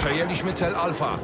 Przejęliśmy cel Alpha.